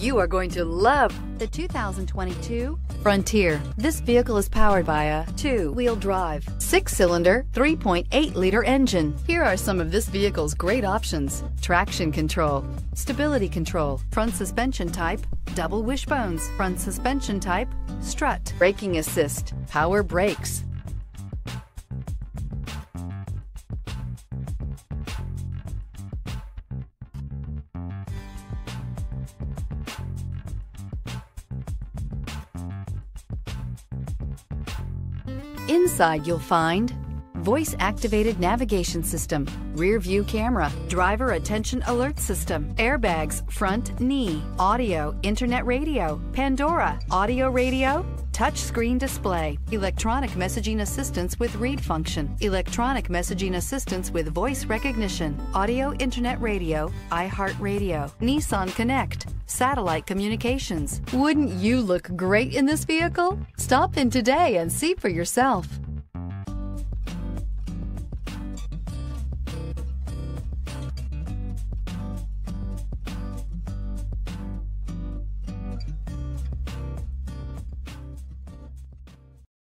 You are going to love the 2022 Frontier. This vehicle is powered by a two-wheel drive, six-cylinder, 3.8-liter engine. Here are some of this vehicle's great options. Traction control, stability control, front suspension type, double wishbones, front suspension type, strut, braking assist, power brakes, Inside you'll find voice activated navigation system, rear view camera, driver attention alert system, airbags, front knee, audio, internet radio, Pandora, audio radio, touchscreen display, electronic messaging assistance with read function, electronic messaging assistance with voice recognition, audio internet radio, iHeartRadio, Nissan Connect, satellite communications. Wouldn't you look great in this vehicle? Stop in today and see for yourself.